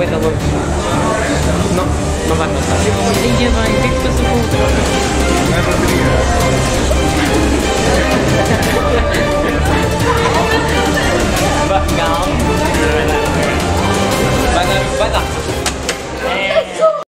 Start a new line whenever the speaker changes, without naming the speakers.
está. Não,